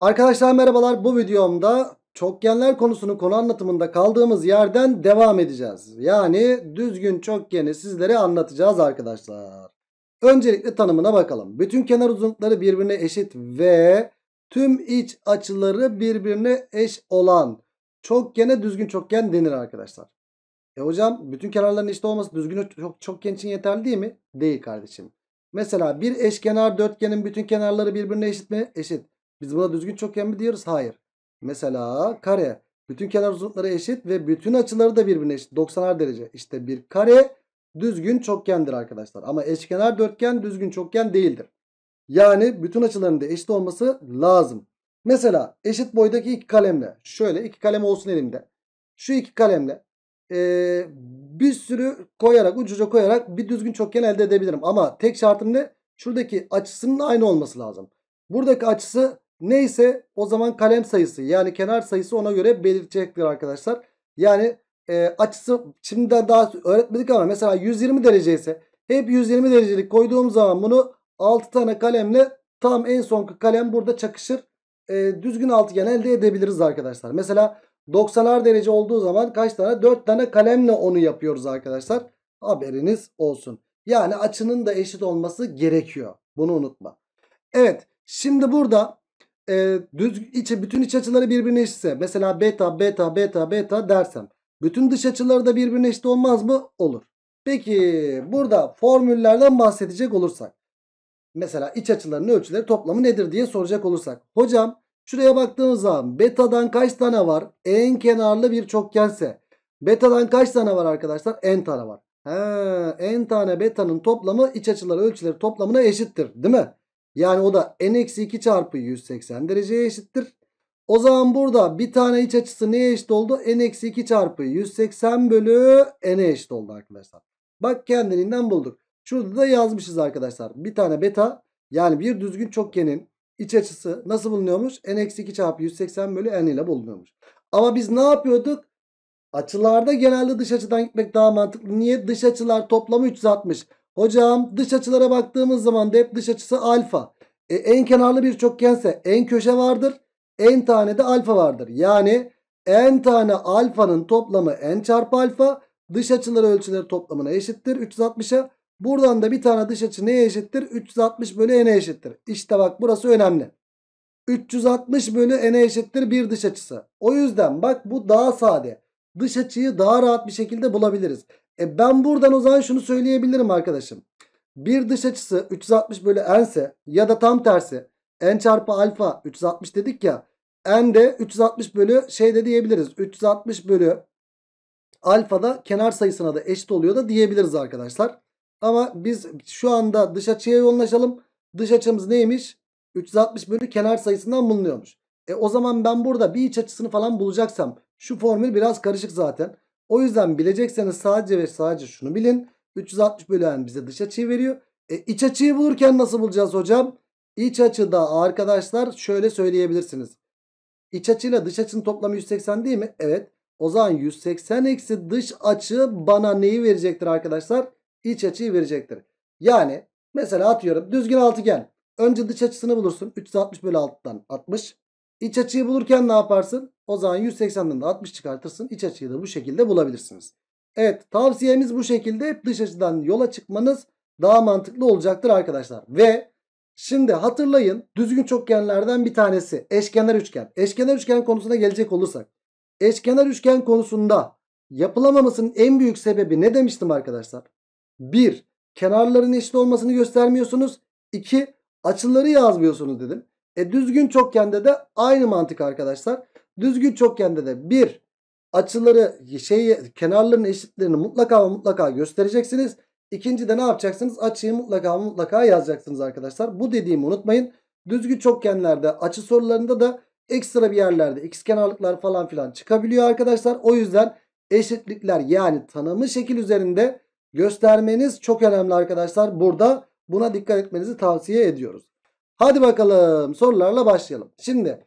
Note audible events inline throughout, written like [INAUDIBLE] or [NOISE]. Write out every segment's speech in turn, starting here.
Arkadaşlar merhabalar. Bu videomda çokgenler konusunun konu anlatımında kaldığımız yerden devam edeceğiz. Yani düzgün çokgeni sizlere anlatacağız arkadaşlar. Öncelikle tanımına bakalım. Bütün kenar uzunlukları birbirine eşit ve tüm iç açıları birbirine eş olan çokgene düzgün çokgen denir arkadaşlar. E hocam bütün kenarların eşit olması düzgün çok, çokgen için yeterli değil mi? Değil kardeşim. Mesela bir eşkenar dörtgenin bütün kenarları birbirine eşit mi? Eşit. Biz buna düzgün çokgen mi diyoruz? Hayır. Mesela kare. Bütün kenar uzunlukları eşit ve bütün açıları da birbirine eşit. 90'ar derece. İşte bir kare düzgün çokgendir arkadaşlar. Ama eşkenar dörtgen düzgün çokgen değildir. Yani bütün açıların da eşit olması lazım. Mesela eşit boydaki iki kalemle. Şöyle iki kalem olsun elimde. Şu iki kalemle ee, bir sürü koyarak ucuca koyarak bir düzgün çokgen elde edebilirim. Ama tek şartım ne? Şuradaki açısının aynı olması lazım. Buradaki açısı neyse o zaman kalem sayısı yani kenar sayısı ona göre belirtecektir arkadaşlar. Yani e, açısı şimdiden daha öğretmedik ama mesela 120 derece ise hep 120 derecelik koyduğum zaman bunu 6 tane kalemle tam en son kalem burada çakışır. E, düzgün altıgen elde edebiliriz arkadaşlar. Mesela 90'ar derece olduğu zaman kaç tane? 4 tane kalemle onu yapıyoruz arkadaşlar. Haberiniz olsun. Yani açının da eşit olması gerekiyor. Bunu unutma. Evet. Şimdi burada e, düz içi bütün iç açıları birbirine eşitse mesela beta beta beta beta dersem bütün dış açıları da birbirine eşit olmaz mı? Olur. Peki burada formüllerden bahsedecek olursak mesela iç açıların ölçüleri toplamı nedir diye soracak olursak hocam şuraya baktığımız zaman betadan kaç tane var? En kenarlı bir çokgense betadan kaç tane var arkadaşlar? En tane var. He, n tane betanın toplamı iç açıları ölçüleri toplamına eşittir değil mi? Yani o da n-2 çarpı 180 dereceye eşittir. O zaman burada bir tane iç açısı neye eşit oldu? n-2 çarpı 180 bölü n'e eşit oldu arkadaşlar. Bak kendiliğinden bulduk. Şurada da yazmışız arkadaşlar. Bir tane beta yani bir düzgün çokgenin iç açısı nasıl bulunuyormuş? n-2 çarpı 180 bölü n ile bulunuyormuş. Ama biz ne yapıyorduk? Açılarda genelde dış açıdan gitmek daha mantıklı. Niye? Dış açılar toplamı 360. Hocam dış açılara baktığımız zaman da hep dış açısı alfa. E, en kenarlı bir çokgense en köşe vardır. En tane de alfa vardır. Yani en tane alfanın toplamı n çarpı alfa. Dış açıları ölçüleri toplamına eşittir 360'a. Buradan da bir tane dış açı neye eşittir? 360 bölü n'e eşittir. İşte bak burası önemli. 360 bölü n'e eşittir bir dış açısı. O yüzden bak bu daha sade. Dış açıyı daha rahat bir şekilde bulabiliriz. E ben buradan o zaman şunu söyleyebilirim arkadaşım. Bir dış açısı 360 bölü n ise ya da tam tersi n çarpı alfa 360 dedik ya. n de 360 bölü şey de diyebiliriz. 360 bölü alfa da kenar sayısına da eşit oluyor da diyebiliriz arkadaşlar. Ama biz şu anda dış açıya yoğunlaşalım. Dış açımız neymiş? 360 bölü kenar sayısından bulunuyormuş. E o zaman ben burada bir iç açısını falan bulacaksam şu formül biraz karışık zaten. O yüzden bilecekseniz sadece ve sadece şunu bilin. 360 bölü n bize dış açıyı veriyor. E, iç açıyı bulurken nasıl bulacağız hocam? İç açıda arkadaşlar şöyle söyleyebilirsiniz. İç açıyla dış açının toplamı 180 değil mi? Evet. O zaman 180 eksi dış açı bana neyi verecektir arkadaşlar? İç açıyı verecektir. Yani mesela atıyorum düzgün altıgen. Önce dış açısını bulursun. 360 bölü 6'dan 60. İç açıyı bulurken ne yaparsın? O zaman 180'den de 60 çıkartırsın. İç açıyı da bu şekilde bulabilirsiniz. Evet tavsiyemiz bu şekilde. Dış açıdan yola çıkmanız daha mantıklı olacaktır arkadaşlar. Ve şimdi hatırlayın düzgün çokgenlerden bir tanesi eşkenar üçgen. Eşkenar üçgen konusuna gelecek olursak. Eşkenar üçgen konusunda yapılamamasının en büyük sebebi ne demiştim arkadaşlar? 1. Kenarların eşit olmasını göstermiyorsunuz. 2. Açıları yazmıyorsunuz dedim. E düzgün çokgende de aynı mantık arkadaşlar. Düzgün çokgende de bir açıları şey kenarların eşitlerini mutlaka mutlaka göstereceksiniz. İkinci de ne yapacaksınız? Açıyı mutlaka mutlaka yazacaksınız arkadaşlar. Bu dediğimi unutmayın. Düzgün çokgenlerde açı sorularında da ekstra bir yerlerde x kenarlıklar falan filan çıkabiliyor arkadaşlar. O yüzden eşitlikler yani tanımı şekil üzerinde göstermeniz çok önemli arkadaşlar. Burada buna dikkat etmenizi tavsiye ediyoruz. Hadi bakalım sorularla başlayalım. Şimdi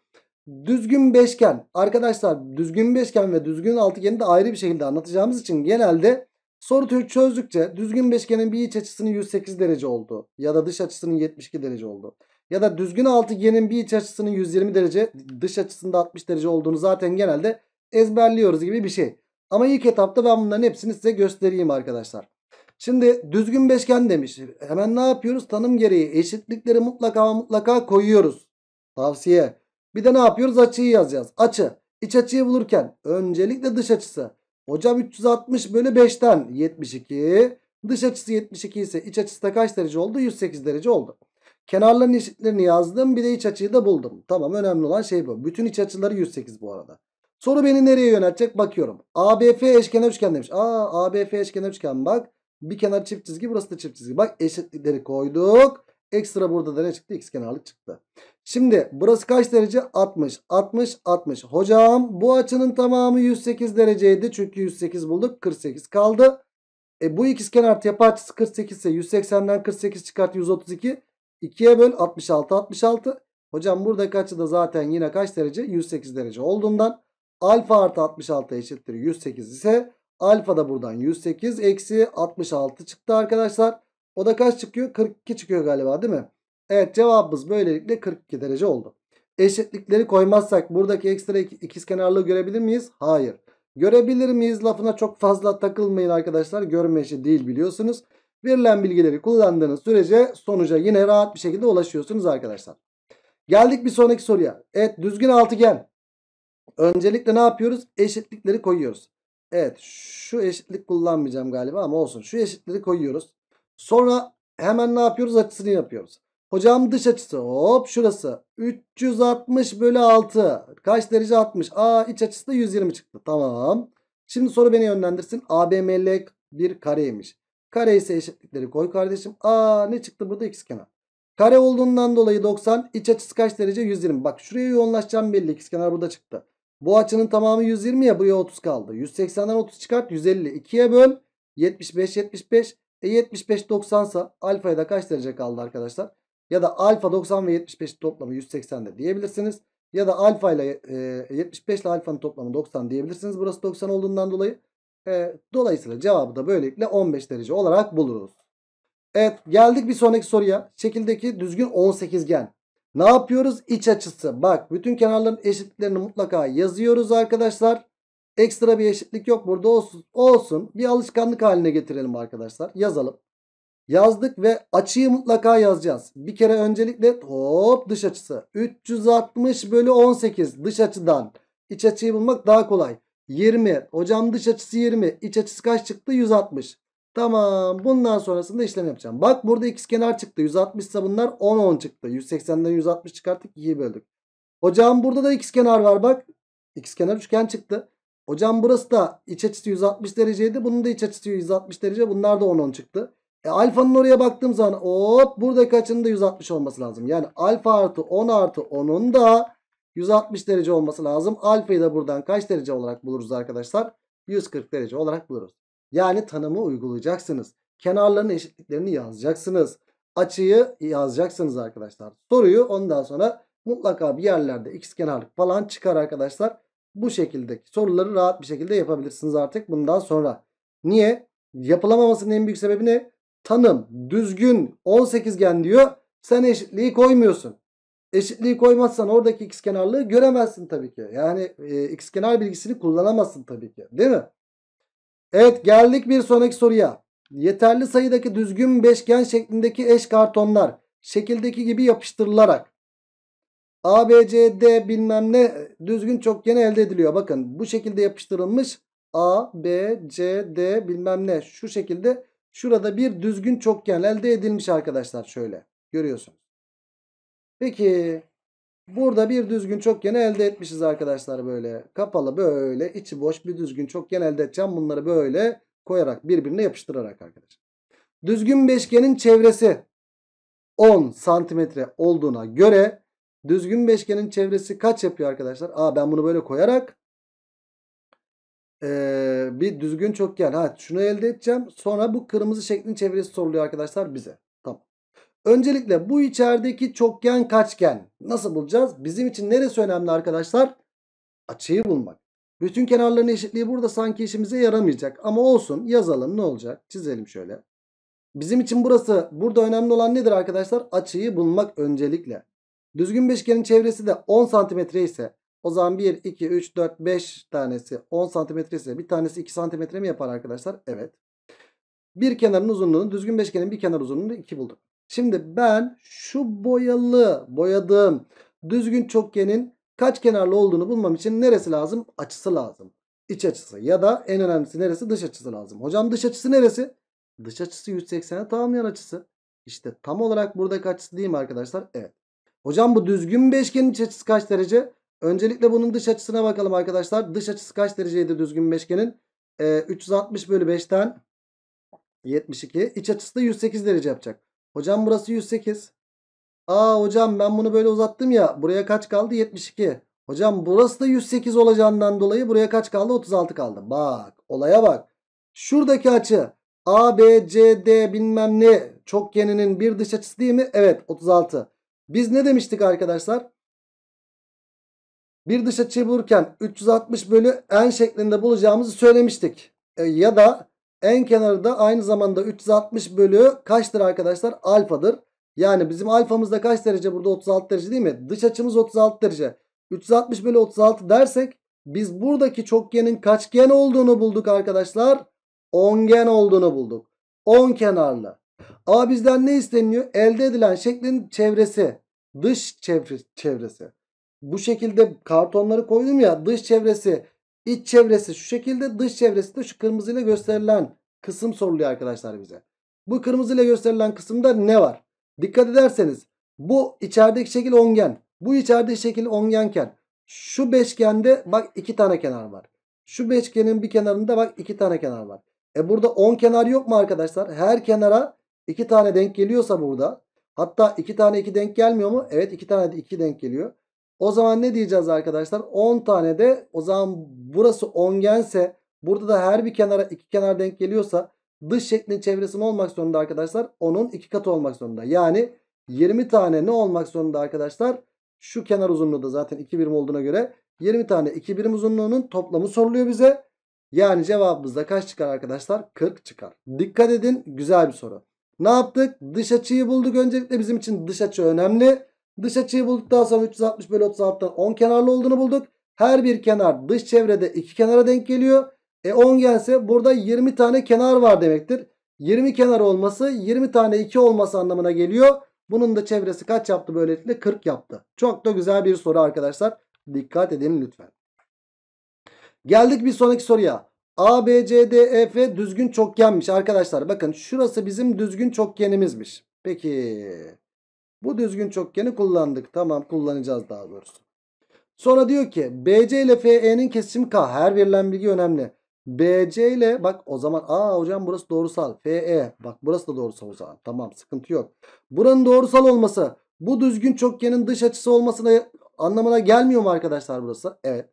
düzgün beşgen arkadaşlar düzgün beşgen ve düzgün altıgeni de ayrı bir şekilde anlatacağımız için genelde soru çözdükçe düzgün beşgenin bir iç açısının 108 derece olduğu ya da dış açısının 72 derece olduğu ya da düzgün altıgenin bir iç açısının 120 derece dış açısında 60 derece olduğunu zaten genelde ezberliyoruz gibi bir şey. Ama ilk etapta ben bunların hepsini size göstereyim arkadaşlar. Şimdi düzgün beşgen demiş. Hemen ne yapıyoruz? Tanım gereği eşitlikleri mutlaka mutlaka koyuyoruz. Tavsiye. Bir de ne yapıyoruz? Açıyı yazacağız. Açı. İç açıyı bulurken öncelikle dış açısı. Hocam 360 bölü 5'ten 72. Dış açısı 72 ise iç açısı da kaç derece oldu? 108 derece oldu. Kenarların eşitlerini yazdım. Bir de iç açıyı da buldum. Tamam önemli olan şey bu. Bütün iç açıları 108 bu arada. Soru beni nereye yöneltecek? Bakıyorum. ABF eşkenar üçgen demiş. Aa ABF eşkenar üçgen bak. Bir kenar çift çizgi burası da çift çizgi. Bak eşitlikleri koyduk. Ekstra burada da ne çıktı? X kenarlık çıktı. Şimdi burası kaç derece? 60. 60 60. Hocam bu açının tamamı 108 dereceydi. Çünkü 108 bulduk. 48 kaldı. E bu ikizkenar tepe açısı 48 ise 180'den 48 çıkart 132. 2'ye böl 66 66. Hocam buradaki açı da zaten yine kaç derece? 108 derece olduğundan alfa artı 66 eşittir 108 ise alfa da buradan 108 eksi 66 çıktı arkadaşlar. O da kaç çıkıyor? 42 çıkıyor galiba değil mi? Evet cevabımız böylelikle 42 derece oldu. Eşitlikleri koymazsak buradaki ekstra ikizkenarlığı görebilir miyiz? Hayır. Görebilir miyiz lafına çok fazla takılmayın arkadaşlar. Görme işi değil biliyorsunuz. Verilen bilgileri kullandığınız sürece sonuca yine rahat bir şekilde ulaşıyorsunuz arkadaşlar. Geldik bir sonraki soruya. Evet düzgün altıgen. Öncelikle ne yapıyoruz? Eşitlikleri koyuyoruz. Evet şu eşitlik kullanmayacağım galiba ama olsun. Şu eşitlikleri koyuyoruz. Sonra hemen ne yapıyoruz? Açısını yapıyoruz. Hocam dış açısı. Hop şurası. 360 bölü 6 kaç derece? 60 Aa iç açısı da 120 çıktı. Tamam. Şimdi soru beni yönlendirsin. ABML bir kareymiş. Kare ise eşitlikleri koy kardeşim. Aa ne çıktı burada? İkizkenar kare olduğundan dolayı 90 iç açısı kaç derece? 120 bak şuraya yoğunlaşacağım belli. İkizkenar burada çıktı. Bu açının tamamı 120 ya buraya 30 kaldı. 180'den 30 çıkart 150 2'ye böl. 75 75 e 75 90 sa alfaya da kaç derece kaldı arkadaşlar ya da alfa 90 ve 75 toplamı 180 de diyebilirsiniz. Ya da alfa ile e, 75 ile alfanın toplamı 90 diyebilirsiniz. Burası 90 olduğundan dolayı. E, dolayısıyla cevabı da böylelikle 15 derece olarak buluruz. Evet geldik bir sonraki soruya. Şekildeki düzgün 18gen. Ne yapıyoruz? İç açısı. Bak bütün kenarların eşitliklerini mutlaka yazıyoruz arkadaşlar. Ekstra bir eşitlik yok burada olsun. Olsun. Bir alışkanlık haline getirelim arkadaşlar. Yazalım. Yazdık ve açıyı mutlaka yazacağız. Bir kere öncelikle hop dış açısı. 360 bölü 18 dış açıdan. iç açıyı bulmak daha kolay. 20. Hocam dış açısı 20. iç açısı kaç çıktı? 160. Tamam. Bundan sonrasında işlem yapacağım. Bak burada ikizkenar çıktı. 160 ise bunlar 10 10 çıktı. 180'den 160 çıkarttık. 2'yi böldük. Hocam burada da ikizkenar var bak. İkizkenar üçgen çıktı. Hocam burası da iç açısı 160 dereceydi. Bunun da iç açısı 160 derece. Bunlar da 10 10 çıktı. E, alfanın oraya baktığım zaman hop buradaki açının da 160 olması lazım. Yani alfa artı 10 artı 10'un da 160 derece olması lazım. Alfayı da buradan kaç derece olarak buluruz arkadaşlar? 140 derece olarak buluruz. Yani tanımı uygulayacaksınız. Kenarların eşitliklerini yazacaksınız. Açıyı yazacaksınız arkadaşlar. Soruyu ondan sonra mutlaka bir yerlerde x kenarlık falan çıkar arkadaşlar. Bu şekildeki soruları rahat bir şekilde yapabilirsiniz artık bundan sonra. Niye? Yapılamamasının en büyük sebebi ne? Tanım düzgün 18gen diyor. Sen eşitliği koymuyorsun. Eşitliği koymazsan oradaki ikizkenarlığı göremezsin tabii ki. Yani e, ikizkenar bilgisini kullanamazsın tabii ki. Değil mi? Evet geldik bir sonraki soruya. Yeterli sayıdaki düzgün beşgen şeklindeki eş kartonlar şekildeki gibi yapıştırılarak A, B, C, D bilmem ne düzgün çokgen elde ediliyor. Bakın bu şekilde yapıştırılmış A, B, C, D bilmem ne şu şekilde Şurada bir düzgün çokgen elde edilmiş arkadaşlar şöyle. Görüyorsunuz. Peki burada bir düzgün çokgen elde etmişiz arkadaşlar böyle. Kapalı böyle içi boş bir düzgün çokgen elde edeceğim. Bunları böyle koyarak birbirine yapıştırarak arkadaşlar. Düzgün beşgenin çevresi 10 santimetre olduğuna göre düzgün beşgenin çevresi kaç yapıyor arkadaşlar? Aa ben bunu böyle koyarak ee, bir düzgün çokgen. Ha, şunu elde edeceğim. Sonra bu kırmızı şeklin çevresi soruluyor arkadaşlar bize. Tamam. Öncelikle bu içerideki çokgen kaçgen? Nasıl bulacağız? Bizim için neresi önemli arkadaşlar? Açıyı bulmak. Bütün kenarların eşitliği burada sanki işimize yaramayacak. Ama olsun yazalım ne olacak? Çizelim şöyle. Bizim için burası burada önemli olan nedir arkadaşlar? Açıyı bulmak öncelikle. Düzgün beşgenin çevresi de 10 santimetre ise o zaman 1, 2, 3, 4, 5 tanesi 10 santimetre ise bir tanesi 2 santimetre mi yapar arkadaşlar? Evet. Bir kenarın uzunluğunu düzgün beşgenin bir kenar uzunluğunu 2 bulduk. Şimdi ben şu boyalı boyadığım düzgün çokgenin kaç kenarlı olduğunu bulmam için neresi lazım? Açısı lazım. İç açısı ya da en önemlisi neresi? Dış açısı lazım. Hocam dış açısı neresi? Dış açısı 180'e tamamlayan açısı. İşte tam olarak buradaki açısı değil mi arkadaşlar? Evet. Hocam bu düzgün beşgenin iç açısı kaç derece? Öncelikle bunun dış açısına bakalım arkadaşlar. Dış açısı kaç dereceydi düzgün beşgenin? Ee, 360 bölü 5'ten 72. İç açısı da 108 derece yapacak. Hocam burası 108. Aa hocam ben bunu böyle uzattım ya. Buraya kaç kaldı? 72. Hocam burası da 108 olacağından dolayı buraya kaç kaldı? 36 kaldı. Bak olaya bak. Şuradaki açı A, B, C, D bilmem ne çokgeninin bir dış açısı değil mi? Evet 36. Biz ne demiştik arkadaşlar? Bir dış açıyı bulurken 360 bölü n şeklinde bulacağımızı söylemiştik. E, ya da en kenarı da aynı zamanda 360 bölü kaçtır arkadaşlar? Alfadır. Yani bizim alfamız da kaç derece burada 36 derece değil mi? Dış açımız 36 derece. 360 bölü 36 dersek biz buradaki çokgenin kaçgen olduğunu bulduk arkadaşlar. Ongen olduğunu bulduk. 10 kenarlı. Ama bizden ne isteniyor? Elde edilen şeklin çevresi. Dış çevre, çevresi. Bu şekilde kartonları koydum ya dış çevresi iç çevresi şu şekilde dış çevresi de şu kırmızıyla gösterilen kısım soruluyor arkadaşlar bize. Bu kırmızıyla gösterilen kısımda ne var? Dikkat ederseniz bu içerideki şekil ongen. Bu içerideki şekil ongenken şu beşgende bak iki tane kenar var. Şu beşgenin bir kenarında bak iki tane kenar var. E burada 10 kenar yok mu arkadaşlar? Her kenara iki tane denk geliyorsa burada. Hatta iki tane iki denk gelmiyor mu? Evet iki tane iki denk geliyor. O zaman ne diyeceğiz arkadaşlar? 10 tane de o zaman burası ongense burada da her bir kenara iki kenar denk geliyorsa dış şeklin çevresi ne olmak zorunda arkadaşlar? Onun iki katı olmak zorunda. Yani 20 tane ne olmak zorunda arkadaşlar? Şu kenar uzunluğu da zaten 2 birim olduğuna göre 20 tane 2 birim uzunluğunun toplamı soruluyor bize. Yani cevabımızda kaç çıkar arkadaşlar? 40 çıkar. Dikkat edin güzel bir soru. Ne yaptık? Dış açıyı bulduk. Öncelikle bizim için dış açı önemli. Dış açıyı bulduktan sonra 360 bölü 36'dan 10 kenarlı olduğunu bulduk. Her bir kenar dış çevrede iki kenara denk geliyor. E 10 gelse burada 20 tane kenar var demektir. 20 kenar olması 20 tane 2 olması anlamına geliyor. Bunun da çevresi kaç yaptı böylelikle? 40 yaptı. Çok da güzel bir soru arkadaşlar. Dikkat edin lütfen. Geldik bir sonraki soruya. A, B, C, D, E, F düzgün çokgenmiş arkadaşlar. Bakın şurası bizim düzgün çokgenimizmiş. Peki. Bu düzgün çokgeni kullandık. Tamam kullanacağız daha doğrusu. Sonra diyor ki BC ile FE'nin kesişimi K. Her verilen bilgi önemli. BC ile bak o zaman aa hocam burası doğrusal. FE bak burası da doğrusal o zaman. Tamam sıkıntı yok. Buranın doğrusal olması bu düzgün çokgenin dış açısı olmasına anlamına gelmiyor mu arkadaşlar burası? Evet.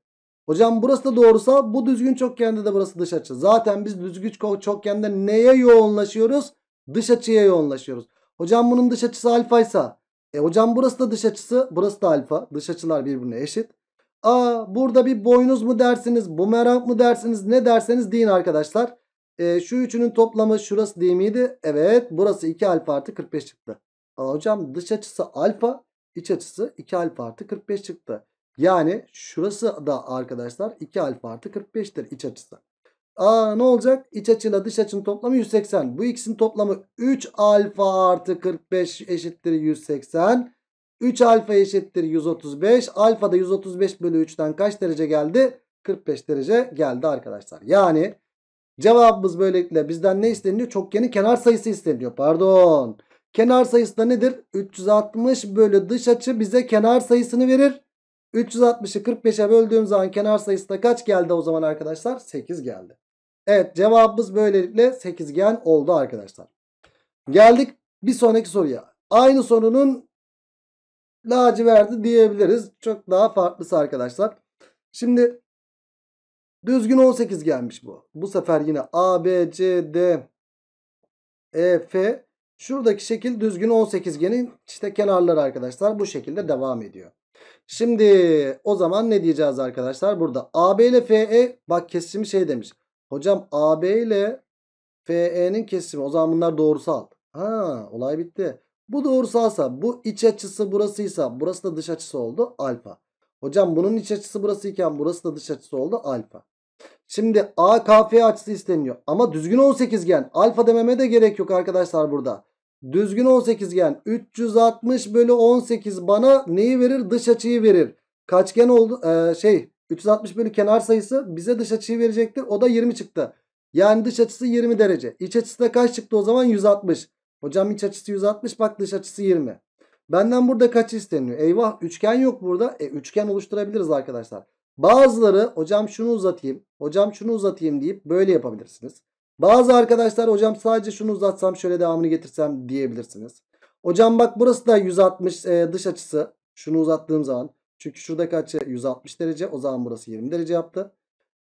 Hocam burası da doğrusal. Bu düzgün çokgende de burası dış açı. Zaten biz düzgün çokgende neye yoğunlaşıyoruz? Dış açıya yoğunlaşıyoruz. Hocam bunun dış açısı alfaysa. E hocam burası da dış açısı. Burası da alfa. Dış açılar birbirine eşit. Aa burada bir boynuz mu dersiniz? Bumerang mı dersiniz? Ne derseniz deyin arkadaşlar. E, şu üçünün toplamı şurası değil miydi? Evet. Burası 2 alfa artı 45 çıktı. Aa, hocam dış açısı alfa. iç açısı 2 alfa artı 45 çıktı. Yani şurası da arkadaşlar 2 alfa artı 45'tir iç açısı. Aa ne olacak? İç açıyla dış açının toplamı 180. Bu ikisinin toplamı 3 alfa artı 45 eşittir 180. 3 alfa eşittir 135. Alfa da 135 bölü 3'ten kaç derece geldi? 45 derece geldi arkadaşlar. Yani cevabımız böylelikle bizden ne isteniyor? Çokgenin kenar sayısı isteniyor. Pardon. Kenar sayısı da nedir? 360 bölü dış açı bize kenar sayısını verir. 360'ı 45'e böldüğüm zaman kenar sayısı da kaç geldi o zaman arkadaşlar? 8 geldi. Evet cevabımız böylelikle sekizgen oldu arkadaşlar. Geldik bir sonraki soruya. Aynı sorunun laciverdi diyebiliriz. Çok daha farklısı arkadaşlar. Şimdi düzgün 18 gelmiş bu. Bu sefer yine A, B, C, D, E, F. Şuradaki şekil düzgün 18genin işte kenarları arkadaşlar. Bu şekilde devam ediyor. Şimdi o zaman ne diyeceğiz arkadaşlar? Burada AB ile FE bak kesimi şey demiş. Hocam AB ile FE'nin kesimi o zaman bunlar doğrusal. Ha olay bitti. Bu doğrusalsa bu iç açısı burasıysa burası da dış açısı oldu alfa. Hocam bunun iç açısı burasıyken burası da dış açısı oldu alfa. Şimdi AKF açısı isteniyor. Ama düzgün 18gen. Alfa dememe de gerek yok arkadaşlar burada. Düzgün 18gen 360 bölü 18 bana neyi verir? Dış açıyı verir. Kaçgen oldu? Ee, şey 360 bölü kenar sayısı bize dış açıyı verecektir. O da 20 çıktı. Yani dış açısı 20 derece. İç açısı da kaç çıktı o zaman? 160. Hocam iç açısı 160 bak dış açısı 20. Benden burada kaç isteniyor? Eyvah üçgen yok burada. E, üçgen oluşturabiliriz arkadaşlar. Bazıları hocam şunu uzatayım. Hocam şunu uzatayım deyip böyle yapabilirsiniz. Bazı arkadaşlar hocam sadece şunu uzatsam şöyle devamını getirsem diyebilirsiniz. Hocam bak burası da 160 e, dış açısı. Şunu uzattığım zaman. Çünkü şuradaki açı 160 derece. O zaman burası 20 derece yaptı.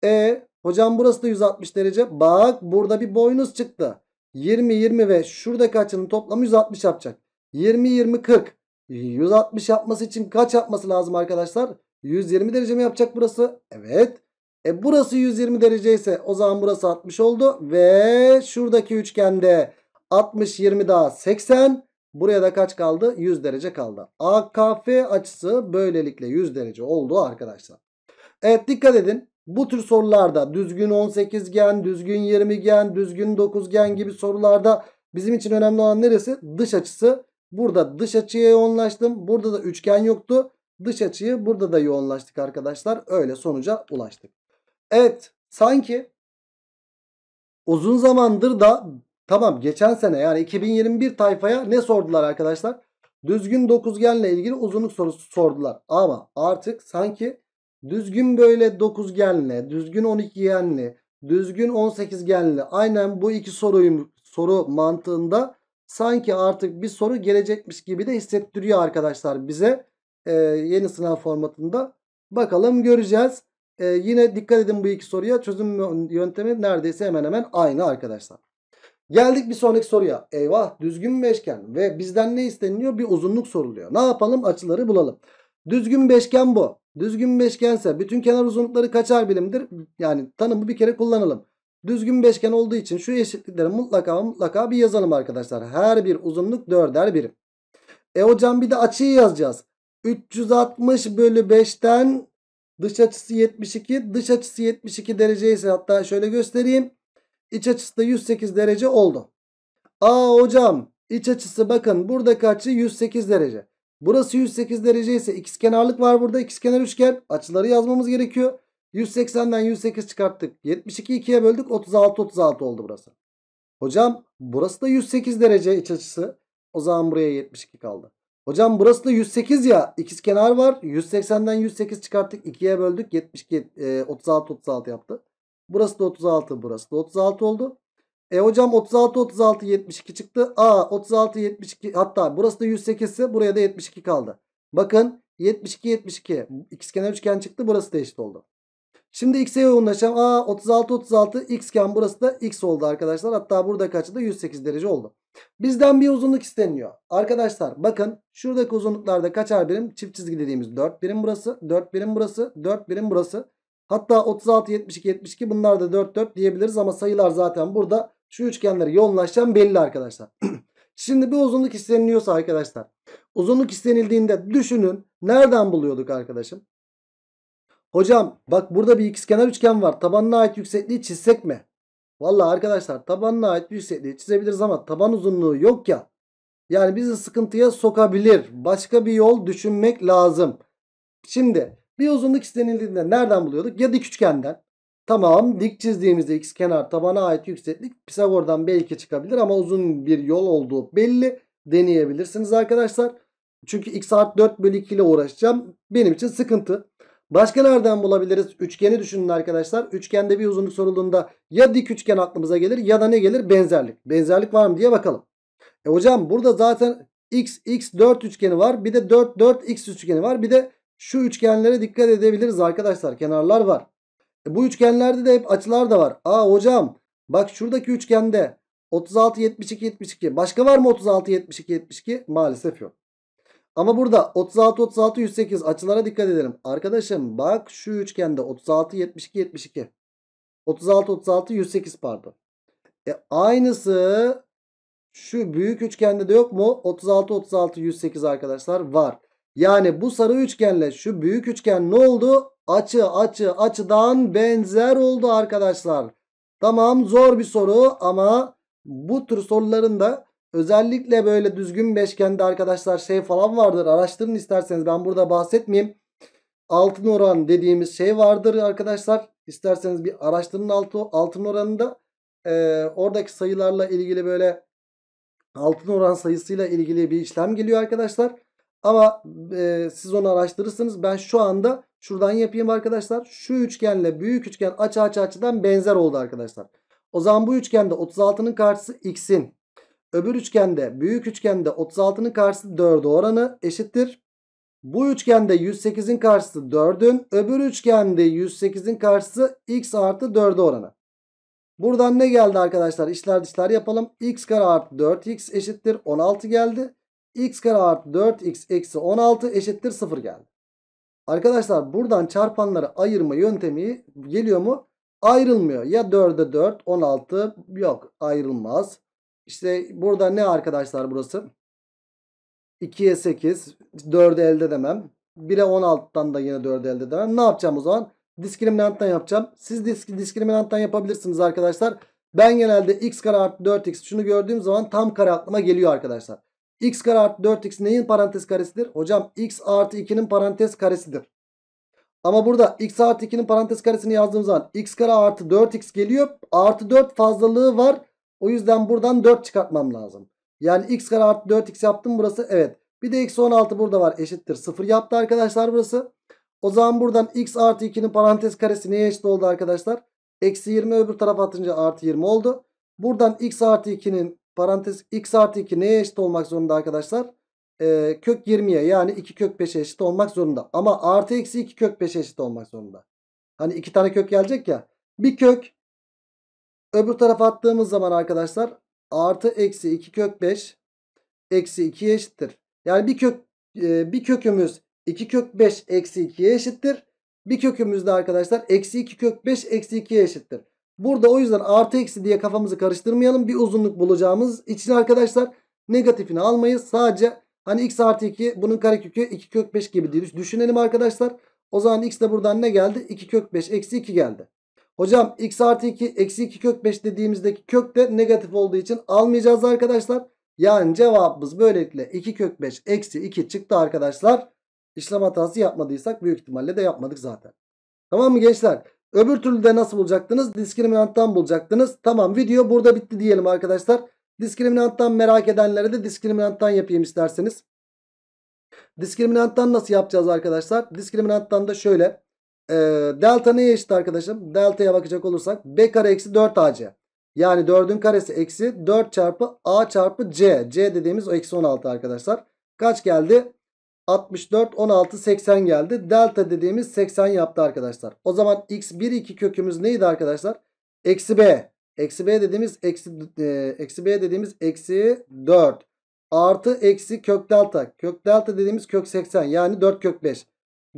E hocam burası da 160 derece. Bak burada bir boynuz çıktı. 20 20 ve şuradaki açının toplamı 160 yapacak. 20 20 40. 160 yapması için kaç yapması lazım arkadaşlar? 120 derece mi yapacak burası? Evet. E burası 120 derece ise o zaman burası 60 oldu. Ve şuradaki üçgende 60 20 daha 80. Buraya da kaç kaldı? 100 derece kaldı. AKF açısı böylelikle 100 derece oldu arkadaşlar. Evet dikkat edin. Bu tür sorularda düzgün 18 gen, düzgün 20 gen, düzgün 9 gen gibi sorularda bizim için önemli olan neresi? Dış açısı. Burada dış açıya yoğunlaştım. Burada da üçgen yoktu. Dış açıyı burada da yoğunlaştık arkadaşlar. Öyle sonuca ulaştık. Evet sanki uzun zamandır da tamam geçen sene yani 2021 tayfaya ne sordular arkadaşlar? Düzgün dokuzgenle ilgili uzunluk sorusu sordular. Ama artık sanki düzgün böyle dokuzgenle, düzgün 12genli, düzgün 18genli aynen bu iki soruyu soru mantığında sanki artık bir soru gelecekmiş gibi de hissettiriyor arkadaşlar bize e, yeni sınav formatında. Bakalım göreceğiz. E, yine dikkat edin bu iki soruya. Çözüm yöntemi neredeyse hemen hemen aynı arkadaşlar. Geldik bir sonraki soruya. Eyvah düzgün beşgen ve bizden ne isteniliyor? Bir uzunluk soruluyor. Ne yapalım? Açıları bulalım. Düzgün beşgen bu. Düzgün beşgense bütün kenar uzunlukları kaçar birimdir? Yani tanımı bir kere kullanalım. Düzgün beşgen olduğu için şu eşitlikleri mutlaka mutlaka bir yazalım arkadaşlar. Her bir uzunluk dörder birim. E hocam bir de açıyı yazacağız. 360 bölü 5'ten dış açısı 72. Dış açısı 72 derece ise hatta şöyle göstereyim. İç açısı da 108 derece oldu. Aa hocam iç açısı bakın buradaki açı 108 derece. Burası 108 derece ise ikizkenarlık var burada. İkizkenar üçgen açıları yazmamız gerekiyor. 180'den 108 çıkarttık. 72 ikiye böldük. 36 36 oldu burası. Hocam burası da 108 derece iç açısı. O zaman buraya 72 kaldı. Hocam burası da 108 ya. İkizkenar var. 180'den 108 çıkarttık. 2'ye böldük. 72 e, 36 36 yaptı. Burası da 36. Burası da 36 oldu. E hocam 36 36 72 çıktı. A 36 72 hatta burası da 108 ise buraya da 72 kaldı. Bakın 72 72 ikizkenar üçgen çıktı. Burası da eşit oldu. Şimdi x'e yoğunlaşalım. A 36 36 x'ken burası da x oldu arkadaşlar. Hatta burada kaçı da 108 derece oldu. Bizden bir uzunluk isteniyor. Arkadaşlar bakın şuradaki uzunluklarda kaçar birim? Çift çizgi dediğimiz 4 birim burası. 4 birim burası. 4 birim burası. Hatta 36 72 72 bunlar da 4 4 diyebiliriz ama sayılar zaten burada şu üçgenleri yoğunlaşan belli arkadaşlar. [CLEARS THROAT] Şimdi bir uzunluk isteniliyorsa arkadaşlar. Uzunluk istenildiğinde düşünün. Nereden buluyorduk arkadaşım? Hocam bak burada bir ikizkenar üçgen var. Tabanına ait yüksekliği çizsek mi? Vallahi arkadaşlar tabanına ait yüksekliği çizebiliriz ama taban uzunluğu yok ya. Yani bizi sıkıntıya sokabilir. Başka bir yol düşünmek lazım. Şimdi bir uzunluk istenildiğinde nereden buluyorduk? Ya dik üçgenden. Tamam dik çizdiğimizde x kenar tabana ait yükseklik Pisagor'dan belki çıkabilir ama uzun bir yol olduğu belli. Deneyebilirsiniz arkadaşlar. Çünkü x artı 4 bölü 2 ile uğraşacağım. Benim için sıkıntı. Başka nereden bulabiliriz? Üçgeni düşünün arkadaşlar. Üçgende bir uzunluk sorulduğunda ya dik üçgen aklımıza gelir ya da ne gelir? Benzerlik. Benzerlik var mı diye bakalım. E hocam burada zaten x, x 4 üçgeni var. Bir de 4, 4 x üçgeni var. Bir de şu üçgenlere dikkat edebiliriz arkadaşlar. Kenarlar var. E bu üçgenlerde de hep açılar da var. Aa hocam bak şuradaki üçgende 36, 72, 72. Başka var mı 36, 72, 72? Maalesef yok. Ama burada 36 36 108 açılara dikkat edelim. Arkadaşım bak şu üçgende 36 72 72. 36 36 108 pardon. E aynısı Şu büyük üçgende de yok mu? 36 36 108 arkadaşlar var. Yani bu sarı üçgenle şu büyük üçgen ne oldu? Açı açı açıdan benzer oldu arkadaşlar. Tamam zor bir soru ama bu tür soruların da özellikle böyle düzgün beşgende arkadaşlar şey falan vardır. Araştırın isterseniz ben burada bahsetmeyeyim. Altın oran dediğimiz şey vardır arkadaşlar. İsterseniz bir araştırın altı, altın oranında. Ee, oradaki sayılarla ilgili böyle altın oran sayısıyla ilgili bir işlem geliyor arkadaşlar. Ama e, siz onu araştırırsınız. Ben şu anda şuradan yapayım arkadaşlar. Şu üçgenle büyük üçgen açı açı açıdan benzer oldu arkadaşlar. O zaman bu üçgende 36'nın karşısı x'in. Öbür üçgende büyük üçgende 36'nın karşısı 4'e oranı eşittir. Bu üçgende 108'in karşısı 4'ün. Öbür üçgende 108'in karşısı x artı 4'e oranı. Buradan ne geldi arkadaşlar? İşler dışlar yapalım. x kare artı 4x eşittir 16 geldi. x kare artı 4x eksi 16 eşittir 0 geldi. Arkadaşlar buradan çarpanları ayırma yöntemi geliyor mu? Ayrılmıyor. Ya 4'e 4 16 yok ayrılmaz. İşte burada ne arkadaşlar burası? 2'ye 8 4'ü elde edemem. 1'e 16'dan da yine 4'ü elde edemem. Ne yapacağım o zaman? Diskriminanttan yapacağım. Siz disk diskriminanttan yapabilirsiniz arkadaşlar. Ben genelde x kare artı 4x şunu gördüğüm zaman tam kare aklıma geliyor arkadaşlar. x kare artı 4x neyin parantez karesidir? Hocam x artı 2'nin parantez karesidir. Ama burada x artı 2'nin parantez karesini yazdığım zaman x kare artı 4x geliyor. Artı 4 fazlalığı var. O yüzden buradan 4 çıkartmam lazım. Yani x kare artı 4x yaptım burası. Evet. Bir de eksi 16 burada var. Eşittir 0 yaptı arkadaşlar burası. O zaman buradan x artı 2'nin parantez karesi neye eşit oldu arkadaşlar? Eksi 20 öbür tarafa atınca artı 20 oldu. Buradan x artı 2'nin parantez x artı 2 neye eşit olmak zorunda arkadaşlar? Ee, kök 20'ye yani 2 kök 5'e eşit olmak zorunda. Ama artı eksi 2 kök 5'e eşit olmak zorunda. Hani iki tane kök gelecek ya. Bir kök öbür tarafa attığımız zaman arkadaşlar artı eksi 2 kök 5 eksi 2'ye eşittir. Yani bir kök e, bir kökümüz 2 kök 5 eksi 2'ye eşittir. Bir kökümüz de arkadaşlar eksi 2 kök 5 eksi 2'ye eşittir. Burada o yüzden artı eksi diye kafamızı karıştırmayalım. Bir uzunluk bulacağımız için arkadaşlar negatifini almayız. Sadece hani x artı 2 bunun karekökü 2 kök 5 gibi diye düşünelim arkadaşlar. O zaman x de buradan ne geldi? 2 kök 5 eksi 2 geldi. Hocam x artı 2 eksi 2 kök 5 dediğimizdeki kök de negatif olduğu için almayacağız arkadaşlar. Yani cevabımız böylelikle 2 kök 5 eksi 2 çıktı arkadaşlar. İşlem hatası yapmadıysak büyük ihtimalle de yapmadık zaten. Tamam mı gençler? Öbür türlü de nasıl bulacaktınız? Diskriminanttan bulacaktınız. Tamam video burada bitti diyelim arkadaşlar. Diskriminanttan merak edenlere de diskriminanttan yapayım isterseniz. Diskriminanttan nasıl yapacağız arkadaşlar? Diskriminanttan da şöyle. E, delta neye eşit arkadaşım? Delta'ya bakacak olursak b kare eksi 4ac. Yani 4'ün karesi eksi 4 çarpı a çarpı c. c dediğimiz o eksi 16 arkadaşlar. Kaç geldi? 64, 16, 80 geldi. Delta dediğimiz 80 yaptı arkadaşlar. O zaman x1, 2 kökümüz neydi arkadaşlar? Eksi b. Eksi b dediğimiz eksi, e, eksi b dediğimiz eksi 4. Artı eksi kök delta. Kök delta dediğimiz kök 80 yani 4 kök 5.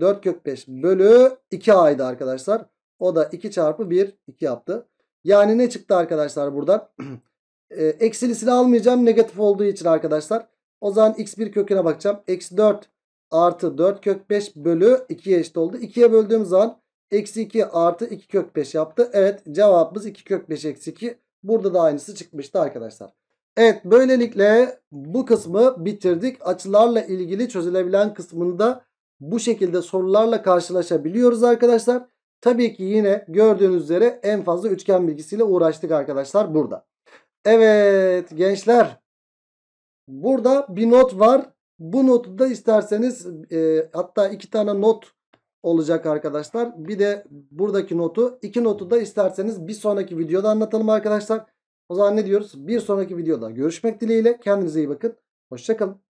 4 kök 5 bölü 2a'ydı arkadaşlar. O da 2 çarpı 1 2 yaptı. Yani ne çıktı arkadaşlar buradan? [CLEARS THROAT] e, eksilisini almayacağım negatif olduğu için arkadaşlar. O zaman x1 köküne bakacağım. Eksi 4 artı 4 kök 5 bölü 2'ye eşit oldu. 2'ye böldüğüm zaman eksi 2 artı 2 kök 5 yaptı. Evet cevabımız 2 kök 5 eksi 2. Burada da aynısı çıkmıştı arkadaşlar. Evet böylelikle bu kısmı bitirdik. Açılarla ilgili çözülebilen kısmında bu şekilde sorularla karşılaşabiliyoruz arkadaşlar. Tabii ki yine gördüğünüz üzere en fazla üçgen bilgisiyle uğraştık arkadaşlar burada. Evet gençler burada bir not var. Bu notu da isterseniz e, hatta iki tane not olacak arkadaşlar. Bir de buradaki notu iki notu da isterseniz bir sonraki videoda anlatalım arkadaşlar. O zaman ne diyoruz? Bir sonraki videoda görüşmek dileğiyle. Kendinize iyi bakın. Hoşçakalın.